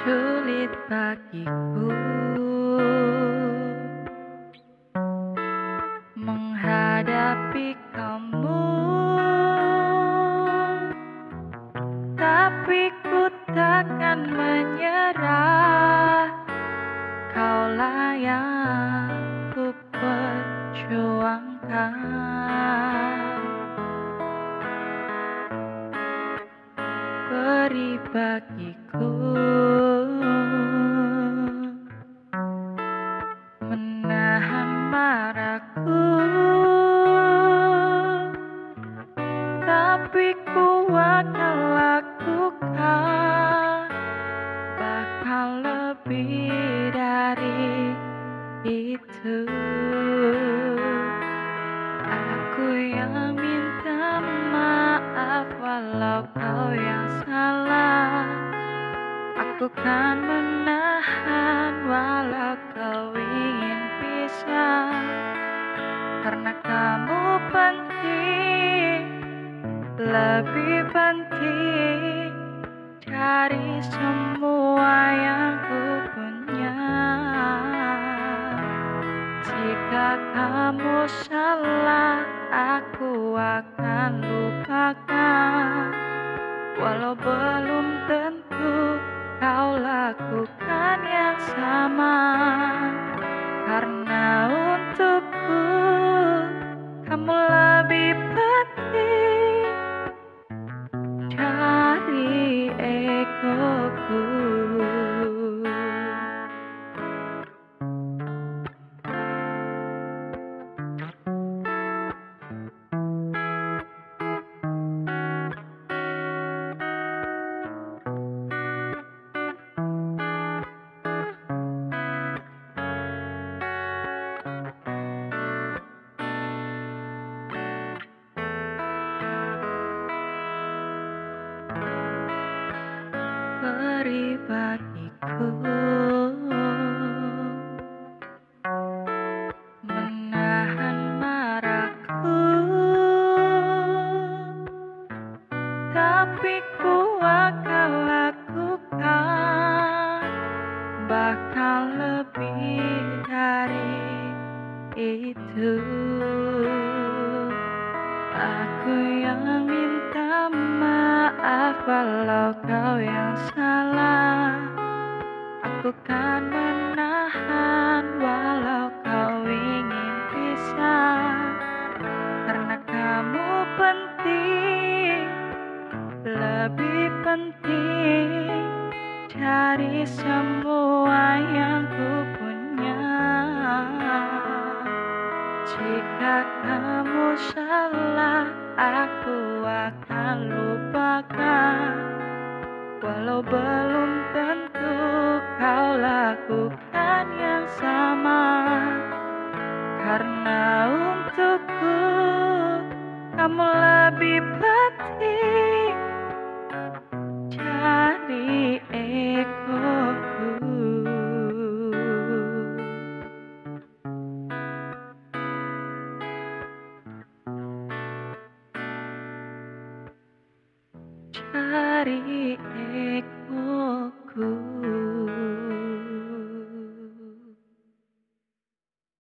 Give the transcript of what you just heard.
sulit bagiku menghadapi kamu, tapi ku takkan menyerah. Kaulah yang ku perjuangkan. Beri bagiku Aku kan menahan walau kau ingin pisah. Karena kamu penting, lebih penting dari semua yang ku punya. Jika kamu salah, aku akan lupakan. Walau belum kau lakukan yang sama. Beri walau kau yang salah. Aku kan menahan walau kau ingin pisah. Karena kamu penting, lebih penting dari semua yang ku punya. Jika kamu salah, aku akan lupakan. Walau belum tentu kau lakukan yang sama. Karena untukku kamu lebih penting hari egoku